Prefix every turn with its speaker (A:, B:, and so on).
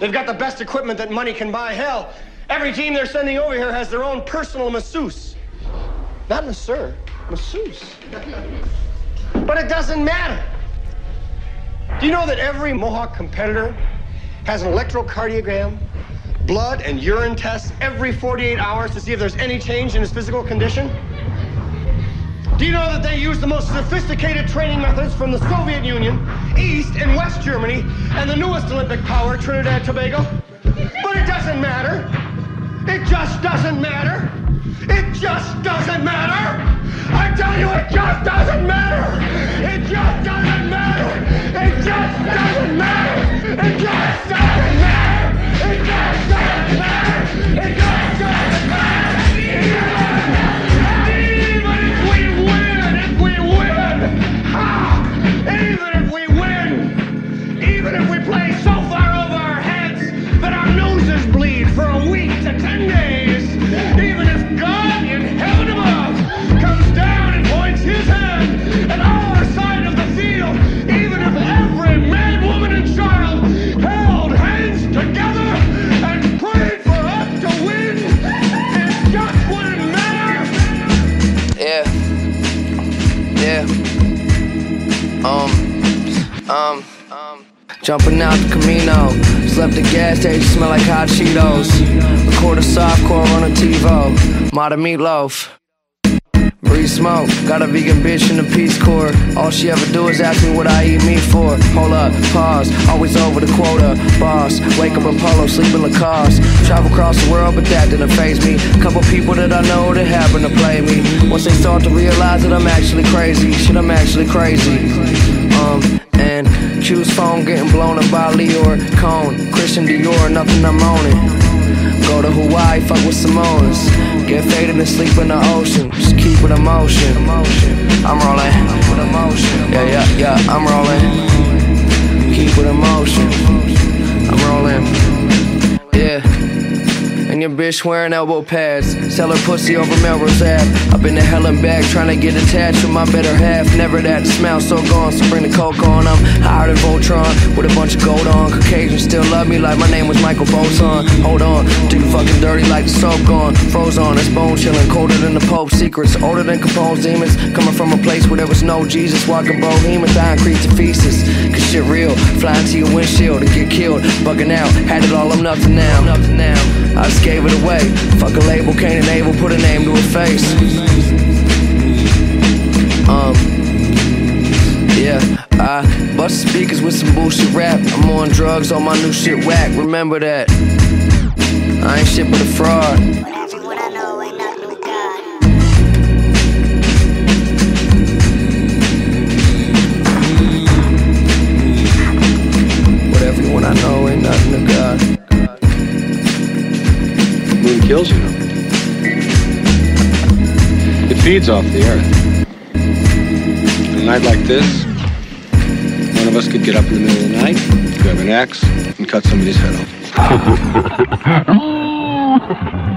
A: They've got the best equipment that money can buy. Hell, every team they're sending over here has their own personal masseuse. Not masseur, masseuse. But it doesn't matter. Do you know that every Mohawk competitor has an electrocardiogram, blood and urine tests every 48 hours to see if there's any change in his physical condition? Do you know that they use the most sophisticated training methods from the Soviet Union, East and West Germany, and the newest Olympic power, Trinidad and Tobago? But it doesn't matter. It just doesn't matter. It just doesn't matter. I tell you, it just doesn't matter. It just doesn't
B: Um. Um. Um. Jumping out the Camino. Slept at gas station, smell like hot Cheetos. Record a softcore on a TiVo. Modern meatloaf. Breathe smoke, got a vegan bitch in the Peace Corps. All she ever do is ask me what I eat meat for. Hold up, pause, always over the quota. Boss, wake up in polo, sleep in Lacoste. Travel across the world, but that didn't phase me. Couple people that I know that happen to play me. Once they start to realize that I'm actually crazy, shit, I'm actually crazy. Um, and Q's phone getting blown up by Lyor Cohen. Christian Dior, nothing I'm on it. Go to Hawaii, fuck with Samoans. Get faded and sleep in the ocean. Just keep it emotion. I'm rolling. Yeah, yeah, yeah, I'm rolling. Keep it emotion. Bitch wearing elbow pads. Sell her pussy over Melrose Ave. I've been to hell and back trying to get attached with my better half. Never that smell so gone, so bring the coke on. I'm higher than Voltron with a bunch of gold on. Caucasians still love me like my name was Michael Bolton. Hold on, do you fucking dirty like the soap gone. Froze on, it's bone chilling, colder than the Pope's secrets. Older than Capone's demons. Coming from a place where there was no Jesus. Walking behemoth, I increased the feces. Cause shit real, flying to your windshield and get killed. Bugging out, had it all, I'm nothing now. Nothing now. I just gave it away. Fuck a label, can't enable, put a name to a face. Um, yeah, I bust speakers with some bullshit rap. I'm on drugs, all my new shit whack. Remember that. I ain't shit but a fraud.
C: Kills you. It feeds off the earth. On a night like this, one of us could get up in the middle of the night, grab an axe, and cut somebody's head off.